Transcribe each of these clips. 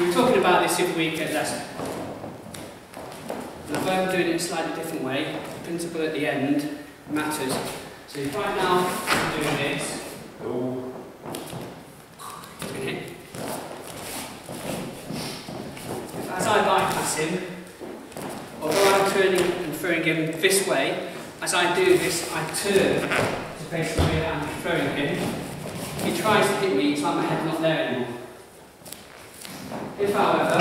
like this if we get less. Now, if I'm doing it a slightly different way, the principle at the end matters. So if right now I'm doing this, okay, as I bypass him, although I'm turning and throwing him this way, as I do this, I turn to face the way I'm throwing him. He tries to hit me, it's like my head's not there anymore. If, however,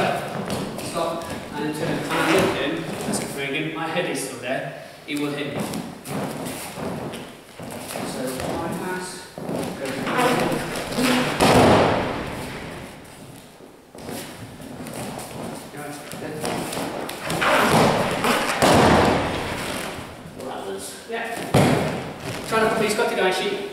stop and turn and I look him, let's bring him, my head is still there, he will hit me. So, my pass, go to Yeah. not to please complete Scotty Guy sheet.